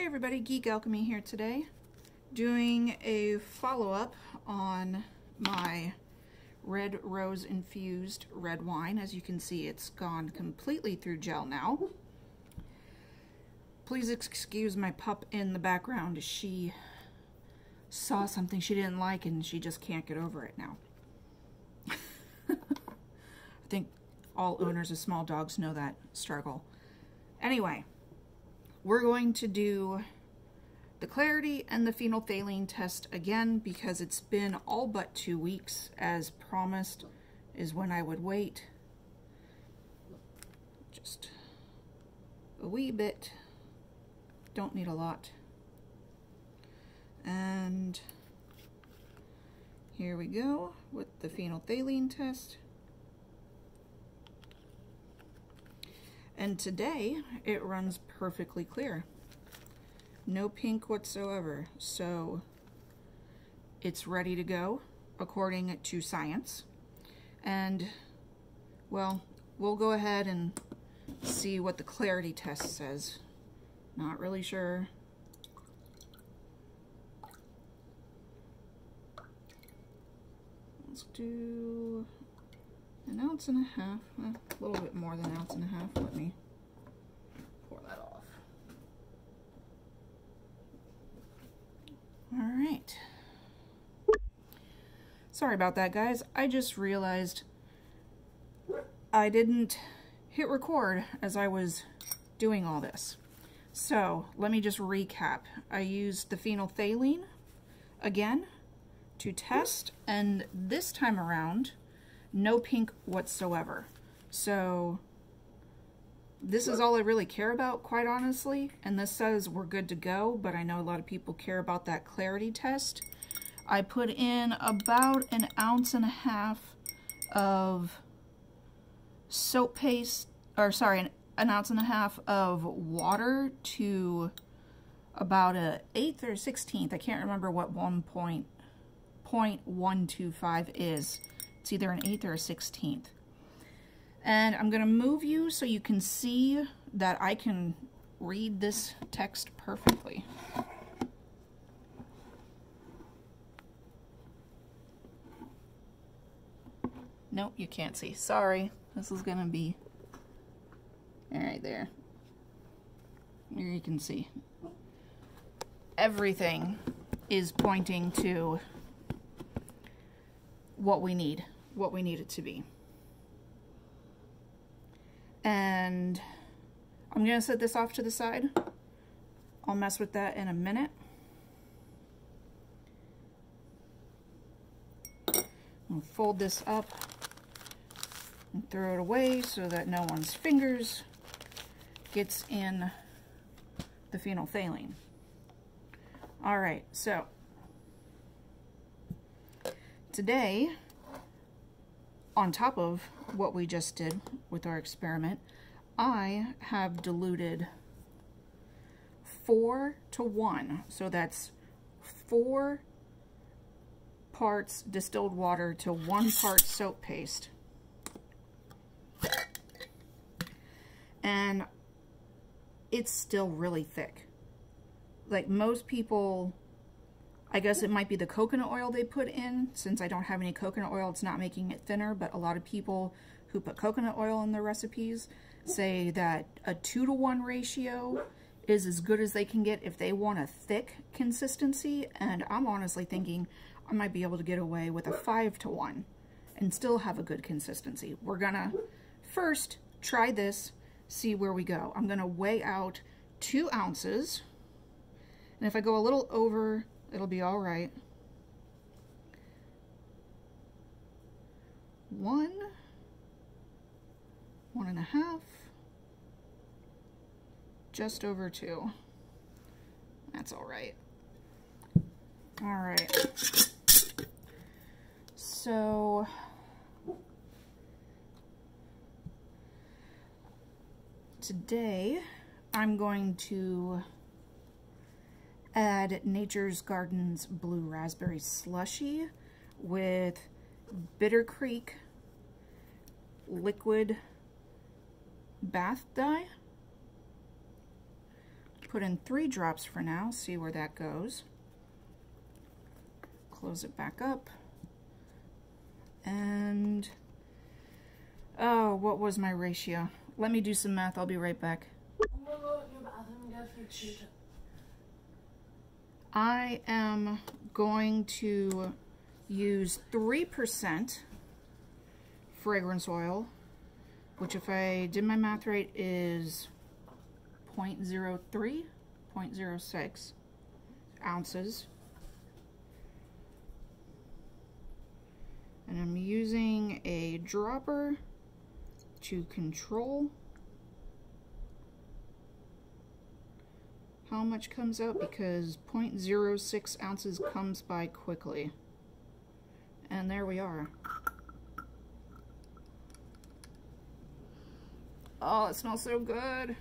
Hey everybody, Geek Alchemy here today, doing a follow-up on my red rose infused red wine. As you can see, it's gone completely through gel now. Please excuse my pup in the background. She saw something she didn't like and she just can't get over it now. I think all owners of small dogs know that struggle. Anyway, we're going to do the clarity and the phenolphthalein test again because it's been all but two weeks as promised is when I would wait. Just a wee bit. Don't need a lot. And here we go with the phenolphthalein test And today it runs perfectly clear. No pink whatsoever. So it's ready to go according to science. And well, we'll go ahead and see what the clarity test says. Not really sure. Let's do ounce and a half, a little bit more than an ounce and a half. Let me pour that off. All right. Sorry about that, guys. I just realized I didn't hit record as I was doing all this. So let me just recap. I used the phenolphthalein again to test, and this time around, no pink whatsoever. So this is all I really care about, quite honestly. And this says we're good to go, but I know a lot of people care about that clarity test. I put in about an ounce and a half of soap paste, or sorry, an, an ounce and a half of water to about a eighth or sixteenth. I can't remember what one point point one two five is. It's either an eighth or a sixteenth. And I'm going to move you so you can see that I can read this text perfectly. Nope, you can't see. Sorry. This is going to be... Alright, there. Here you can see. Everything is pointing to what we need, what we need it to be. And I'm going to set this off to the side. I'll mess with that in a minute. I'll fold this up and throw it away so that no one's fingers gets in the phenolphthalein. All right, so today, on top of what we just did with our experiment, I have diluted four to one. So that's four parts distilled water to one part soap paste. And it's still really thick. Like most people I guess it might be the coconut oil they put in. Since I don't have any coconut oil, it's not making it thinner, but a lot of people who put coconut oil in their recipes say that a two to one ratio is as good as they can get if they want a thick consistency. And I'm honestly thinking I might be able to get away with a five to one and still have a good consistency. We're gonna first try this, see where we go. I'm gonna weigh out two ounces. And if I go a little over It'll be all right. One, one and a half, just over two. That's all right. All right. So, today I'm going to add Nature's Gardens Blue Raspberry Slushy with Bitter Creek liquid bath dye. put in three drops for now, see where that goes. Close it back up. And, oh, what was my ratio? Let me do some math, I'll be right back. I am going to use 3% fragrance oil, which if I did my math right is 0.03, 0.06 ounces. And I'm using a dropper to control how much comes out because 0.06 ounces comes by quickly. And there we are. Oh, it smells so good.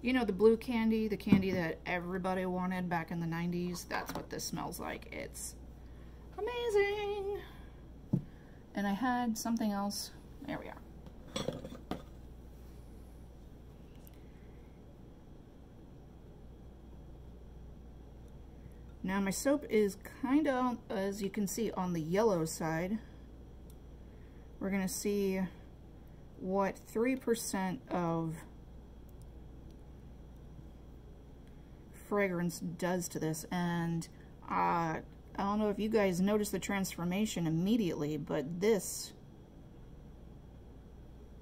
You know the blue candy, the candy that everybody wanted back in the 90s? That's what this smells like. It's amazing. And I had something else. There we are. Now my soap is kind of, as you can see, on the yellow side. We're going to see what 3% of fragrance does to this. And uh, I don't know if you guys noticed the transformation immediately, but this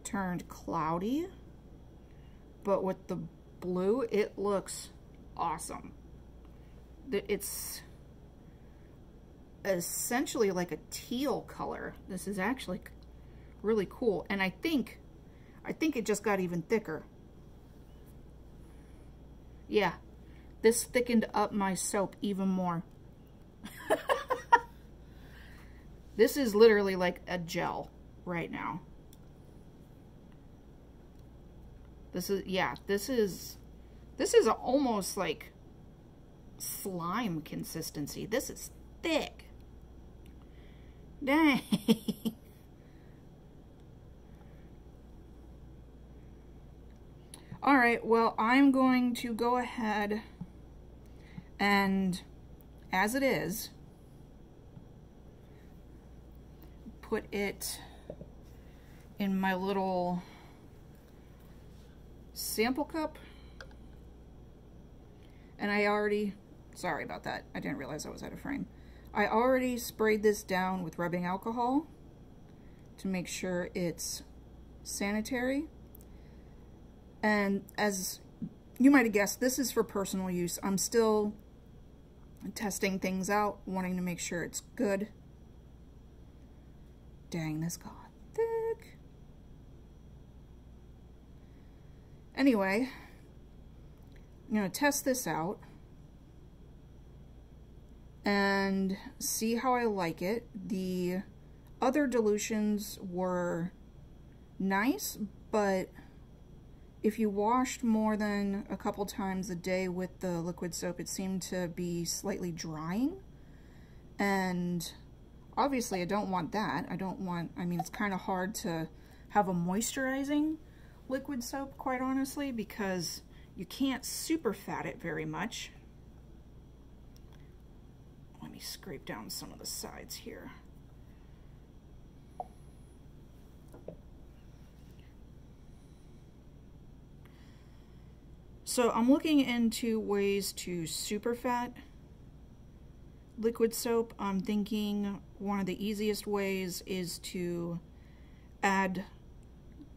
turned cloudy. But with the blue, it looks awesome it's essentially like a teal color. This is actually really cool. And I think, I think it just got even thicker. Yeah, this thickened up my soap even more. this is literally like a gel right now. This is, yeah, this is, this is almost like slime consistency. This is thick. Dang. All right, well, I'm going to go ahead and, as it is, put it in my little sample cup. And I already Sorry about that. I didn't realize I was out of frame. I already sprayed this down with rubbing alcohol to make sure it's sanitary. And as you might have guessed, this is for personal use. I'm still testing things out, wanting to make sure it's good. Dang, this got thick. Anyway, I'm going to test this out and see how I like it. The other dilutions were nice, but if you washed more than a couple times a day with the liquid soap, it seemed to be slightly drying. And obviously I don't want that. I don't want, I mean, it's kind of hard to have a moisturizing liquid soap, quite honestly, because you can't super fat it very much. Let me scrape down some of the sides here. So I'm looking into ways to super fat liquid soap. I'm thinking one of the easiest ways is to add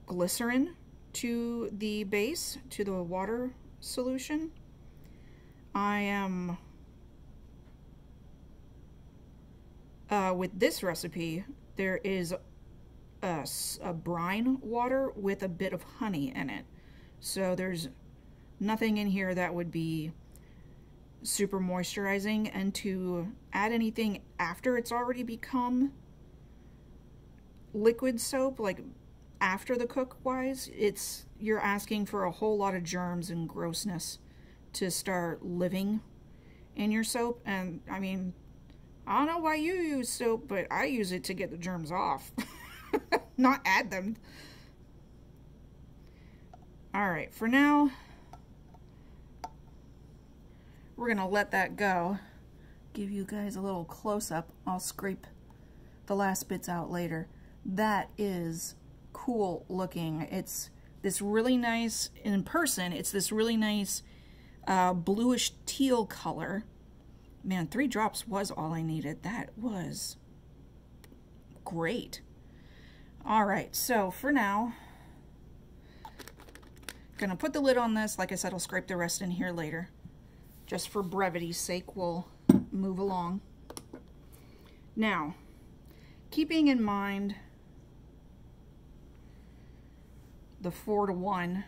glycerin to the base, to the water solution. I am Uh, with this recipe, there is a, a brine water with a bit of honey in it. So there's nothing in here that would be super moisturizing and to add anything after it's already become liquid soap like after the cook wise it's you're asking for a whole lot of germs and grossness to start living in your soap and I mean I don't know why you use soap, but I use it to get the germs off, not add them. All right, for now, we're to let that go. Give you guys a little close-up. I'll scrape the last bits out later. That is cool looking. It's this really nice, in person, it's this really nice uh, bluish teal color. Man, three drops was all I needed. That was great. All right, so for now, gonna put the lid on this. Like I said, I'll scrape the rest in here later. Just for brevity's sake, we'll move along. Now, keeping in mind the four to one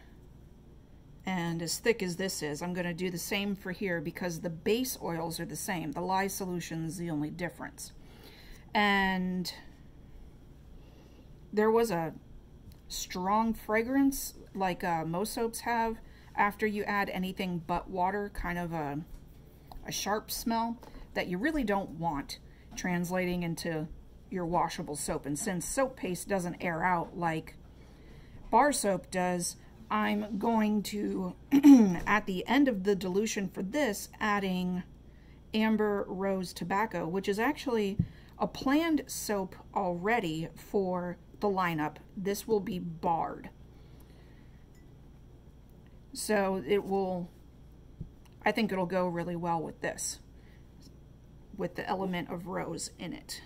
and as thick as this is, I'm going to do the same for here because the base oils are the same. The lye solution is the only difference. And there was a strong fragrance like uh, most soaps have after you add anything but water, kind of a, a sharp smell that you really don't want translating into your washable soap. And since soap paste doesn't air out like bar soap does, I'm going to, at the end of the dilution for this, adding Amber Rose Tobacco, which is actually a planned soap already for the lineup. This will be barred. So it will, I think it'll go really well with this, with the element of rose in it.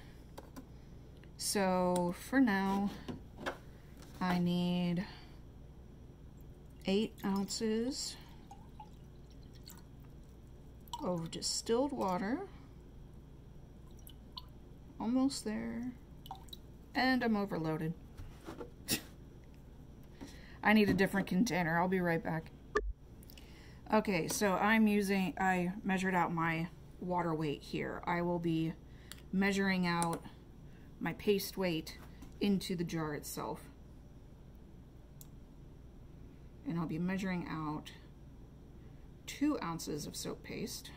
So for now, I need eight ounces of distilled water. Almost there. And I'm overloaded. I need a different container. I'll be right back. Okay, so I'm using, I measured out my water weight here. I will be measuring out my paste weight into the jar itself and I'll be measuring out two ounces of soap paste.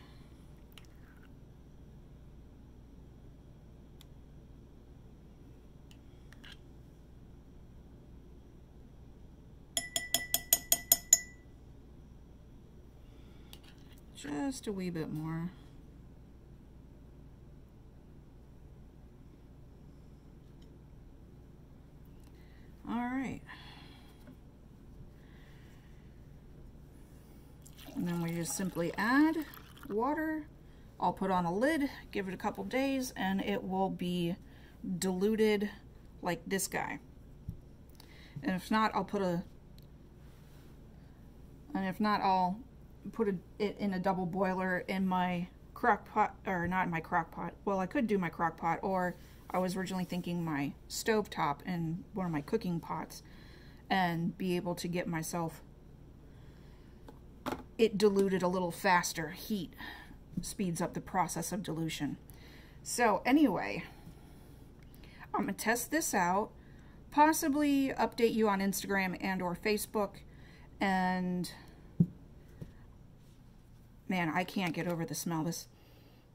Just a wee bit more. All right. And then we just simply add water. I'll put on a lid, give it a couple days, and it will be diluted like this guy. And if not, I'll put a, and if not, I'll put a, it in a double boiler in my crock pot, or not in my crock pot. Well, I could do my crock pot, or I was originally thinking my stove top in one of my cooking pots and be able to get myself it diluted a little faster. Heat speeds up the process of dilution. So anyway, I'm going to test this out, possibly update you on Instagram and or Facebook, and man, I can't get over the smell. This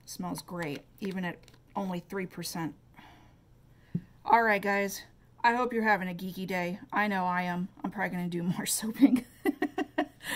smells great, even at only 3%. All right, guys. I hope you're having a geeky day. I know I am. I'm probably going to do more soaping.